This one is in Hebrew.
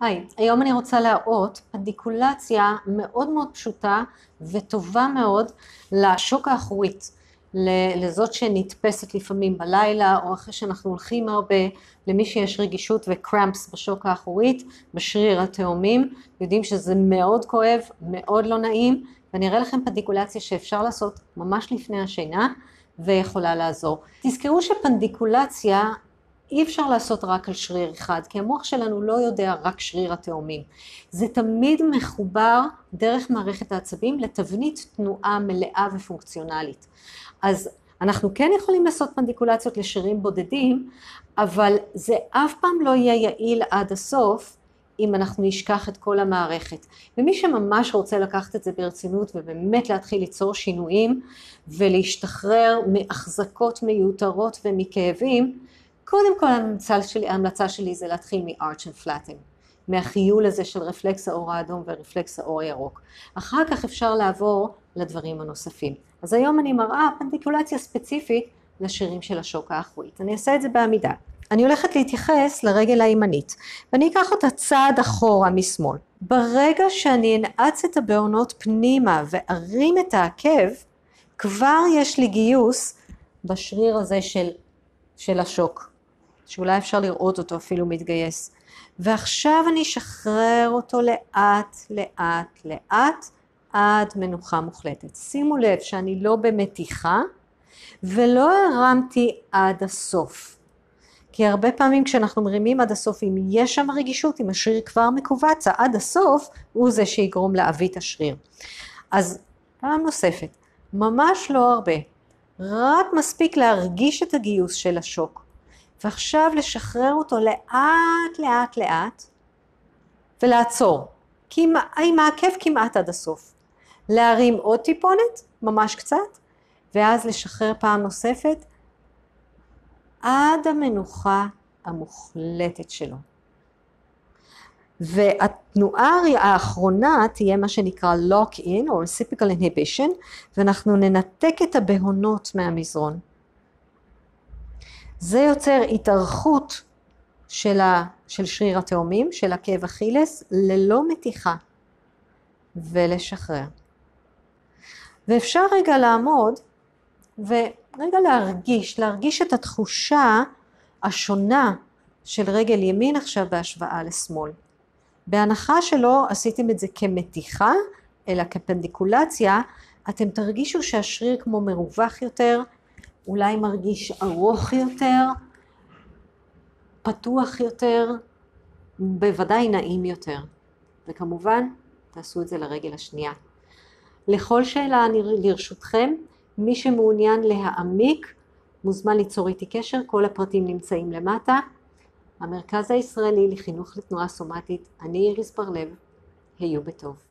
היי, היום אני רוצה להראות פנדיקולציה מאוד מאוד פשוטה וטובה מאוד לשוק האחורית, לזאת שנתפסת לפעמים בלילה או אחרי שאנחנו הולכים הרבה, למי שיש רגישות וקראמפס בשוק האחורית, בשריר התאומים, יודעים שזה מאוד כואב, מאוד לא נעים, ואני אראה לכם פנדיקולציה שאפשר לעשות ממש לפני השינה ויכולה לעזור. תזכרו שפנדיקולציה אי אפשר לעשות רק על שריר אחד, כי המוח שלנו לא יודע רק שריר התאומים. זה תמיד מחובר דרך מערכת העצבים לתבנית תנועה מלאה ופונקציונלית. אז אנחנו כן יכולים לעשות פנדיקולציות לשרירים בודדים, אבל זה אף פעם לא יהיה יעיל עד הסוף אם אנחנו נשכח את כל המערכת. ומי שממש רוצה לקחת את זה ברצינות ובאמת להתחיל ליצור שינויים ולהשתחרר מהחזקות מיותרות ומכאבים, קודם כל ההמלצה שלי, ההמלצה שלי זה להתחיל מ-arch and flatten, מהחיול הזה של רפלקס האור האדום ורפלקס האור הירוק. אחר כך אפשר לעבור לדברים הנוספים. אז היום אני מראה פנדיקולציה ספציפית לשרירים של השוק האחורית. אני אעשה את זה בעמידה. אני הולכת להתייחס לרגל הימנית, ואני אקח אותה צעד אחורה משמאל. ברגע שאני אנעץ את הבעונות פנימה וארים את העקב, כבר יש לי גיוס בשריר הזה של, של השוק. שאולי אפשר לראות אותו אפילו מתגייס. ועכשיו אני אשחרר אותו לאט, לאט, לאט, עד מנוחה מוחלטת. שימו לב שאני לא במתיחה ולא הרמתי עד הסוף. כי הרבה פעמים כשאנחנו מרימים עד הסוף, אם יש שם רגישות, אם השריר כבר מכווץ, עד הסוף הוא זה שיגרום לעווית השריר. אז פעם נוספת, ממש לא הרבה, רק מספיק להרגיש את הגיוס של השוק. ועכשיו לשחרר אותו לאט לאט לאט ולעצור, עם העקב כמעט עד הסוף. להרים עוד טיפונת, ממש קצת, ואז לשחרר פעם נוספת עד המנוחה המוחלטת שלו. והתנועה האחרונה תהיה מה שנקרא lock-in או reciprocal inhibition ואנחנו ננתק את הבהונות מהמזרון. זה יוצר התארכות של, ה, של שריר התאומים, של עקב אכילס, ללא מתיחה, ולשחרר. ואפשר רגע לעמוד ורגע להרגיש, להרגיש את התחושה השונה של רגל ימין עכשיו בהשוואה לשמאל. בהנחה שלא עשיתם את זה כמתיחה, אלא כפנדיקולציה, אתם תרגישו שהשריר כמו מרווח יותר, אולי מרגיש ארוך יותר, פתוח יותר, בוודאי נעים יותר. וכמובן, תעשו את זה לרגל השנייה. לכל שאלה לרשותכם, מי שמעוניין להעמיק, מוזמן ליצור איתי קשר, כל הפרטים נמצאים למטה. המרכז הישראלי לחינוך לתנועה סומטית, אני איריס בר-לב, היו בטוב.